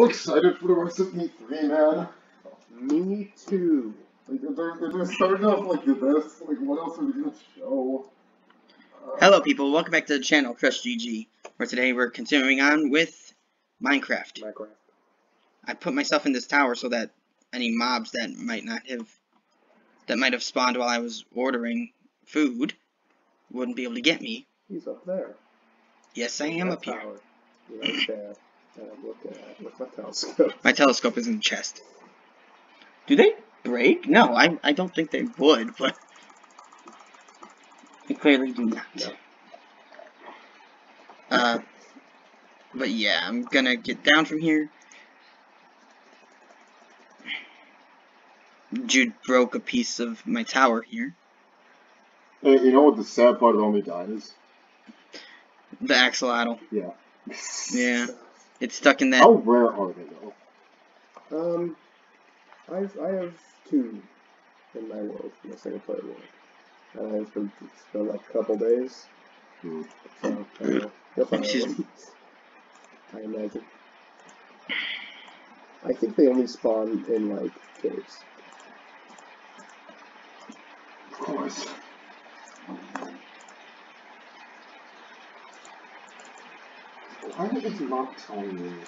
so excited for the rest of E three, man. Me too. Like if they're, if they're starting off like this, like what else are they gonna show? Uh, Hello people, welcome back to the channel, CrustG-G, where today we're continuing on with Minecraft. Minecraft. I put myself in this tower so that any mobs that might not have, that might have spawned while I was ordering food, wouldn't be able to get me. He's up there. Yes, I am That up here. tower. Right there. That I'm at with my telescope. My telescope is in the chest. Do they break? No, I, I don't think they would, but they clearly do not. No. Uh, but yeah, I'm gonna get down from here. Jude broke a piece of my tower here. Hey, you know what the sad part about me dying is? The axolotl. Yeah. Yeah. It's stuck in that. How rare are they though? Um, I've I have two in my world, in my single player world, and I've been it's been like a couple days. Hmm. So I don't know. You'll find Excuse. I imagine. I think they only spawn in like caves. Of course. Why is it not telling me?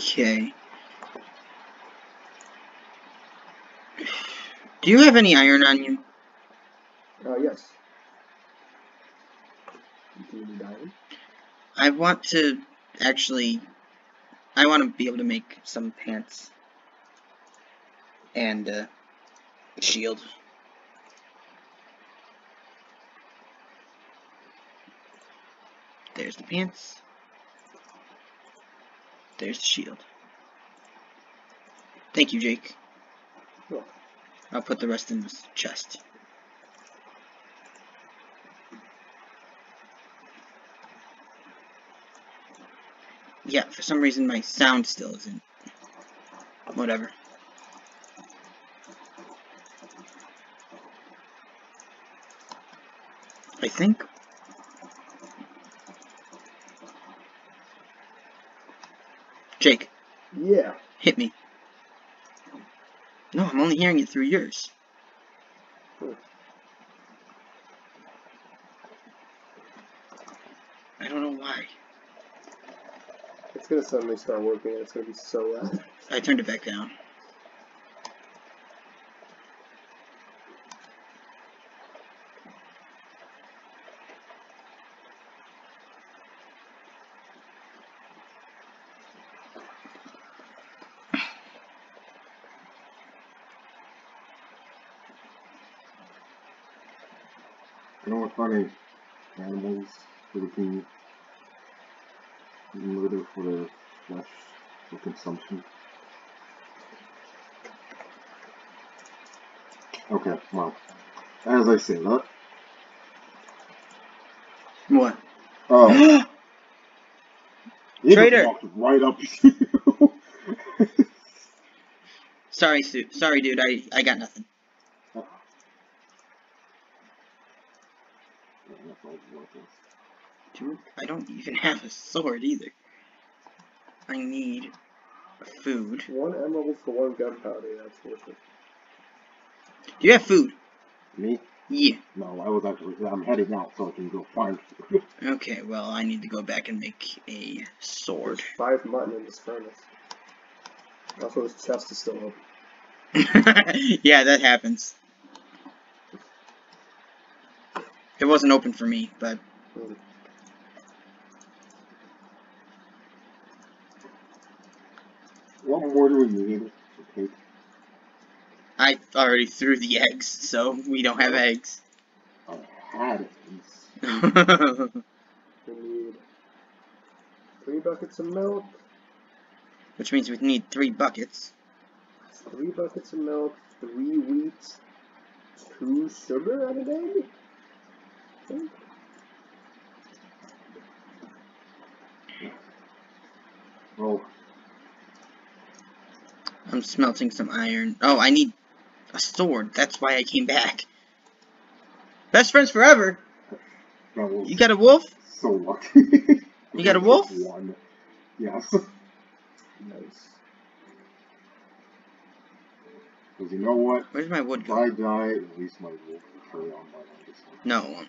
Okay. Do you have any iron on you? Uh, yes. You need iron? I want to actually. I want to be able to make some pants and uh, a shield. There's the pants. There's the shield. Thank you, Jake. I'll put the rest in this chest. Yeah, for some reason my sound still isn't. Whatever. I think. Jake, Yeah. hit me. No, I'm only hearing it through yours. I don't know why. It's gonna suddenly start working and it's gonna be so loud. I turned it back down. You know what funny animals that we can murder for their flesh Okay, well, as I say that, What? oh, Traitor. walked right up to you. Sorry, Stu. Sorry, dude. I I got nothing. Dude, I don't even have a sword either. I need food. One emerald for one gunpowder, that's worth it. Do you have food? Me? Yeah. No, I was actually, I'm heading out so I can go find food. Okay, well, I need to go back and make a sword. There's five mutton in this furnace. Also, this chest is still open. yeah, that happens. It wasn't open for me, but Hmm. What more do we need? Okay. I already threw the eggs, so we don't have eggs. I had it. We need three buckets of milk, Which means we need three buckets. three buckets of milk, three wheat, two sugar and an egg. I think. Oh, I'm smelting some iron. Oh, I need a sword. That's why I came back. Best friends forever. You got a wolf? so lucky. You got a wolf? One. Yes. Nice. Because you know what? Where's my wood If go? I die, at least my wolf will carry on my legacy. No.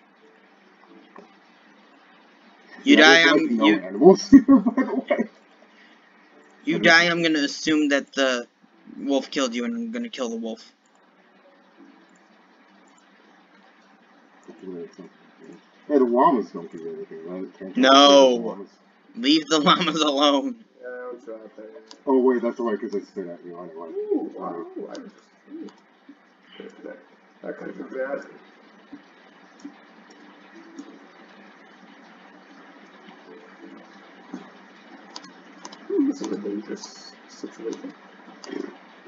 You Yeah, die, I'm like, no you by the way. you die. I'm gonna assume that the wolf killed you, and I'm gonna kill the wolf. Hey, the llamas don't do anything, right? No. the? Leave the llamas alone. Yeah, I'll drop it. Oh wait, that's right, because they spit at you anyway. Ooh, wow. I just, ooh. That, that could have been bad. Hmm, this is a dangerous situation.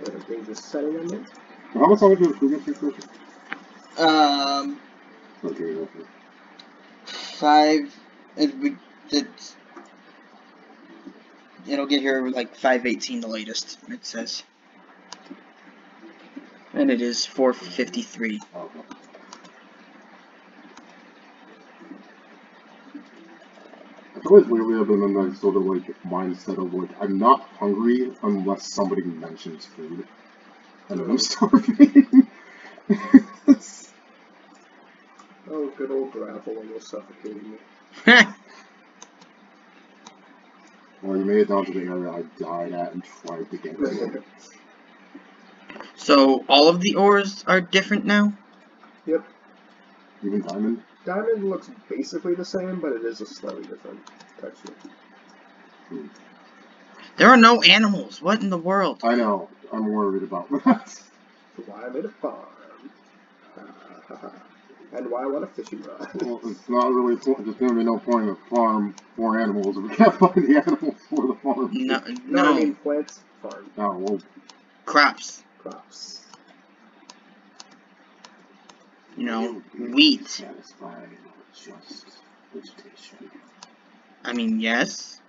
Uh, A dangerous setting I'm in. How much time do get you? Um, Okay, okay. five. It, we- it's, it'll get here like five eighteen the latest. It says, and it is four fifty three. Okay. Always lately I've been in that sort of like mindset of like I'm not hungry unless somebody mentions food, and then I'm starving. Oh, good old gravel almost suffocated me. well, you made it down to the area I died at and tried to get to. so all of the ores are different now. Yep. Even diamond. Diamond looks basically the same, but it is a slightly different texture. There are no animals. What in the world? I know. I'm worried about that. That's why I made a farm. and why I want a fishing rod. well, it's not really. po- There's gonna be no point in a farm for animals if we can't find the animals for the farm. No, no, no I mean plants, farm, Oh well. crops. crops. You know, you would be wheat. Satisfied just vegetation. I mean, yes.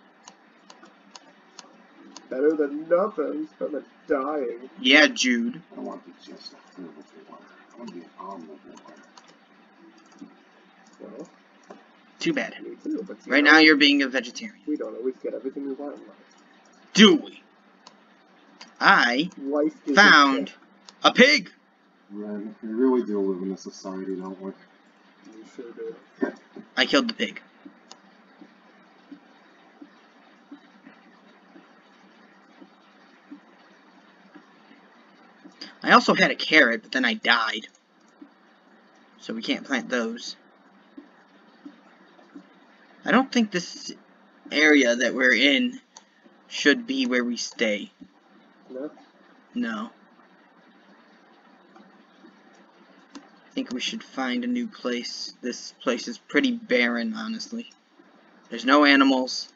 Better than nothing, better than dying. Yeah, Jude. I want to be just a herbivore. I want to be an omnivore. Well, Too bad. me too, but you Right know, now, you're being a vegetarian. we don't always get everything we want in life. Do we? I Life found a pig. Ren, we really do live in a society, don't we? You sure do. I killed the pig. I also had a carrot, but then I died. So we can't plant those. I don't think this area that we're in should be where we stay. No? No. I think we should find a new place. This place is pretty barren, honestly. There's no animals.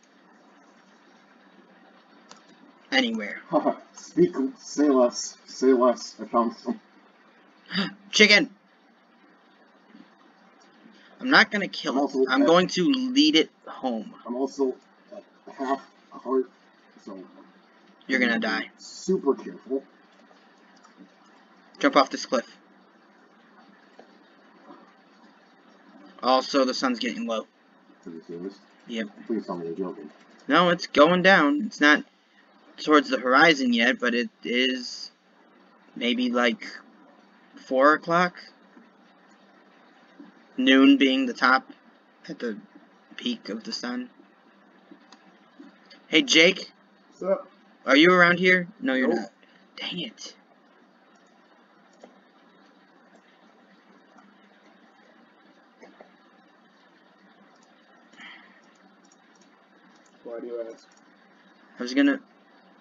Anywhere. Speak, say less, say less. I found some. Chicken! I'm not gonna kill it. Also, I'm going to lead it home. I'm also at half a heart, so. You're gonna die. Super careful. Jump off this cliff. Also, the sun's getting low. Are you serious? Yep. Please tell me you're joking. No, it's going down. It's not towards the horizon yet, but it is maybe like 4 o'clock. Noon being the top at the peak of the sun. Hey, Jake, What's up? are you around here? No, you're Nope. not. Dang it. Why do you ask? I was gonna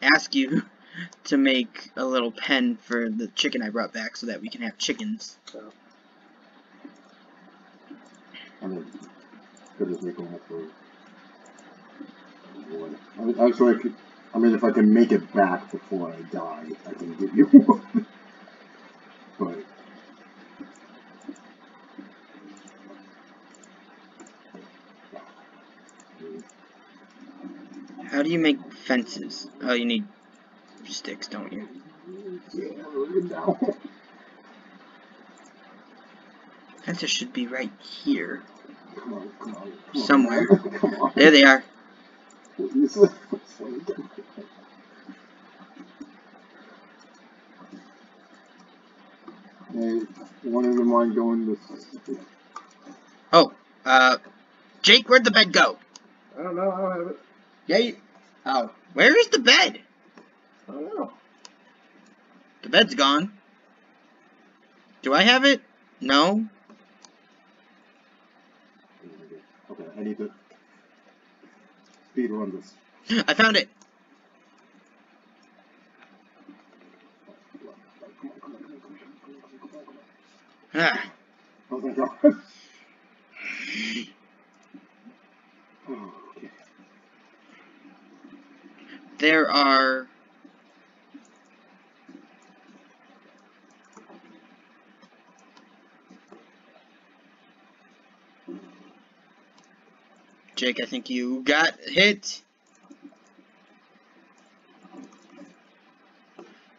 ask you to make a little pen for the chicken I brought back so that we can have chickens. I mean, could just make one for. I mean, actually, I. I mean, if I can make it back before I die, I can give you one. but do you make fences? Oh, you need sticks, don't you? Fencer should be right here. On, on, on. Somewhere. There they are. Please. Slow it down. Hey, one of them mind going this. Oh, uh, Jake, where'd the bed go? I don't know. I don't have it. Yeah, you, oh, where is the bed? I don't know. The bed's gone. Do I have it? No. Okay, I need to speed run this. I found it. Come on, come on, come on, come on, come on, come on, come on, come on. Ah, Oh thank God. oh, okay. There are. Jake, I think you got hit.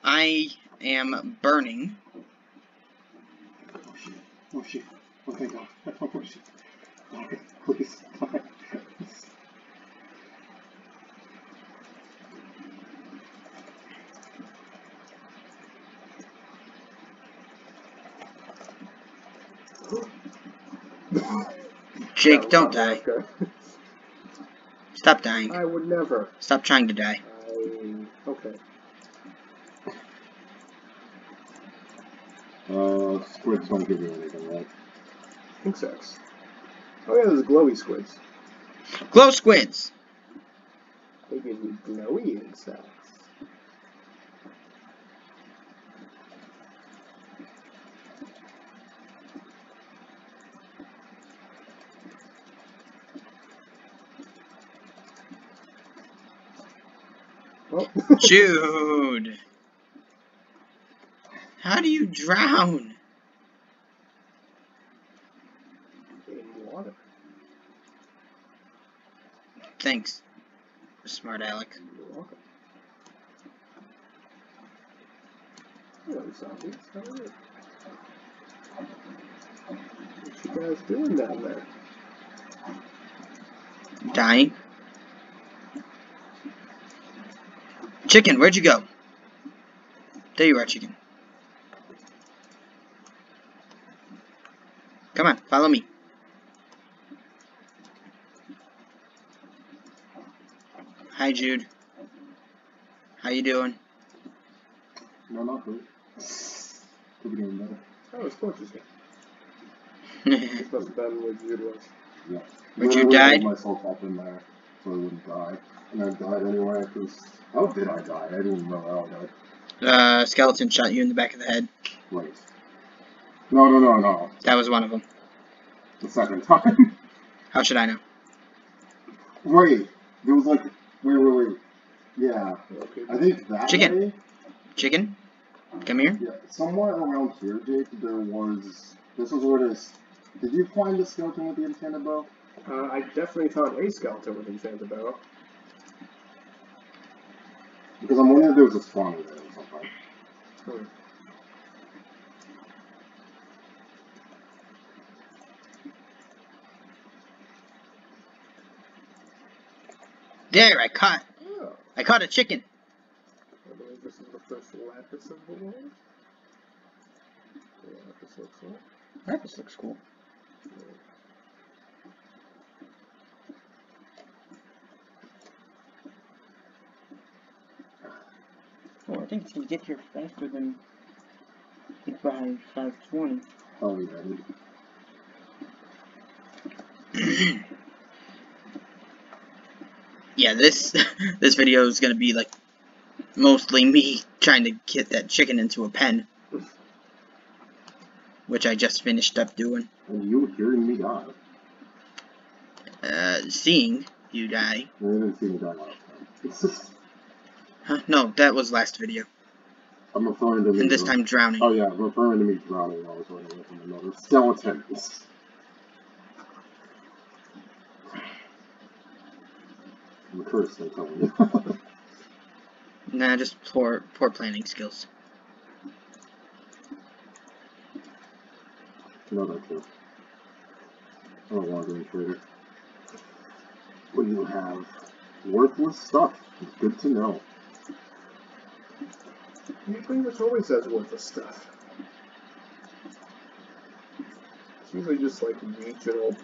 I am burning. Oh shit. Thank God. Oh shit. Okay, please. die. Jake, That don't die. not good. Stop dying. I would never. Stop trying to die. I okay. Uh, squids don't give you anything, right? Insects. Oh yeah, there's glowy squids. Glow squids. They give you glowy insects. Oh. Jude. How do you drown? in water. Thanks, smart Alec. You're welcome. Hello, zombies. How are you? What you guys doing down there? Dying. Chicken, where'd you go? There you are, chicken. Come on, follow me. Hi, Jude. How you doing? No, not good. Could be doing better. Oh, it's Torches here. This must have been Jude was. Yeah. Would you died? put myself up in there so I wouldn't die. And I died anyway, because... How did I die? I didn't even know how I died. uh, skeleton shot you in the back of the head. Wait. No, no, no, no. That was one of them. The second time. How should I know? wait. There was like... Wait, wait, wait. Yeah. Okay. I think that Chicken. way... Chicken? Come here. Yeah, somewhere around here, Jake, there was... This was where it is. Did you find the skeleton with the enchanted bow? Uh, I definitely found a skeleton with enchanted bow. Because I'm wondering if there was a spawner there or something. Hmm. There, I caught. Oh, I caught a chicken. I believe this is the first lapis of the world. Yeah, lapis looks like. That looks cool. Oh, I think it's gonna get here faster than by 520. Oh, yeah. dude. yeah, this this video is gonna be like mostly me trying to get that chicken into a pen, which I just finished up doing. And you hearing me die. Uh, seeing you die. I didn't see me die last time. Huh? No, that was last video. I'm referring to me. And this time drowning. Oh yeah, referring to me drowning while I was running away from another skeleton. I'm cursed, I'm telling you. nah, just poor poor planning skills. No, that's true. I'm a wandering trader. What do you have? Worthless stuff. It's good to know. You pretty much always has worthless stuff. It's usually just like regional.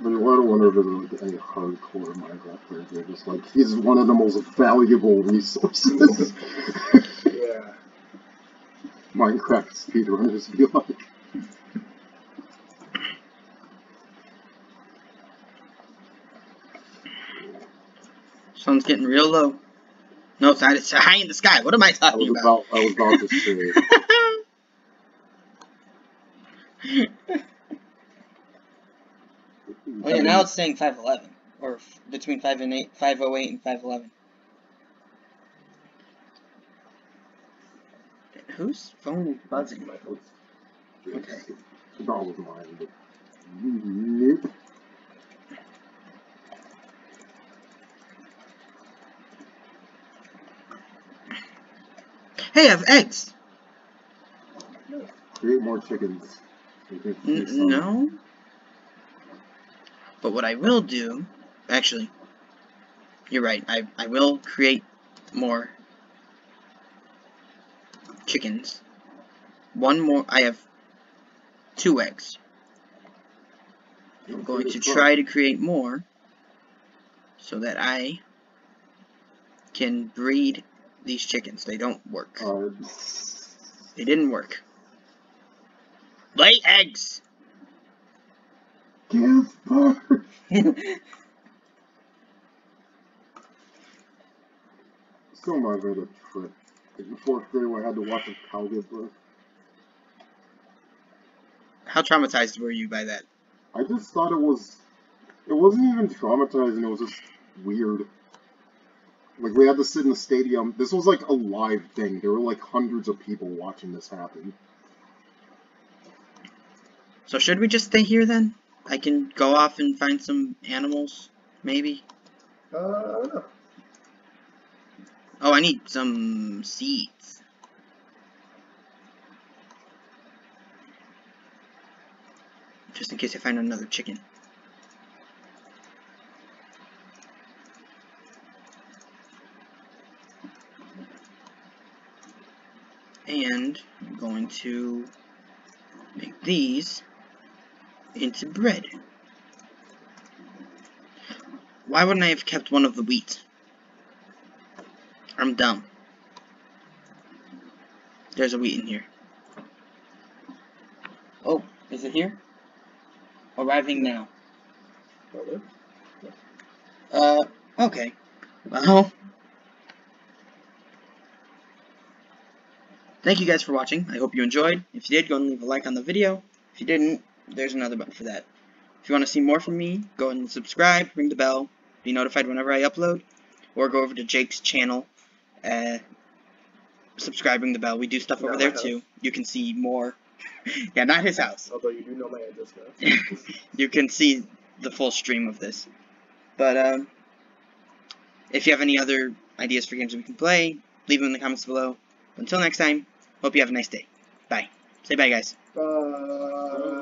I mean, I don't wonder if there's like any hardcore Minecraft players. They're just like, he's one of the most valuable resources. Yeah. Minecraft speedrunners be like. Sun's getting real low. No, it's not. It's high in the sky. What am I I talking was about? about, I was about to say. oh yeah, now it's saying 511. Or f- between 5 and 8, 508 and 511. Whose phone is buzzing? Okay. That was mine, but. Nope. Hey, I have eggs! Create more chickens. N- no. But what I will do, actually, you're right. I I will create more chickens. One more. I have two eggs. I'm going to try to create more so that I can breed these chickens. They don't work. Uh, They didn't work. Lay eggs. give birth. Still of the trip. Like in fourth grade where I had to watch a cow give birth. How traumatized were you by that? I just thought it was. It wasn't even traumatizing, it was just weird. Like, we had to sit in the stadium. This was like a live thing. There were like hundreds of people watching this happen. So should we just stay here then? I can go off and find some animals, maybe. Uh, I don't know. Oh, I need some seeds. Just in case I find another chicken. And I'm going to make these into bread. Why wouldn't I have kept one of the wheat? I'm dumb. There's a wheat in here. Oh, is it here? Arriving now. Uh, okay. Well, thank you guys for watching. I hope you enjoyed. If you did, go and leave a like on the video. If you didn't, there's another button for that. If you want to see more from me, go and subscribe, ring the bell, be notified whenever I upload, or go over to Jake's channel, uh, subscribe, ring the bell. We do stuff over there house. too. You can see more. yeah, not his house. Although you do know my address now. you can see the full stream of this. But um, if you have any other ideas for games we can play, leave them in the comments below. Until next time, hope you have a nice day. Bye. Say bye, guys. Bye.